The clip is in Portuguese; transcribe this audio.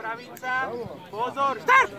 pravica. Pozor, start!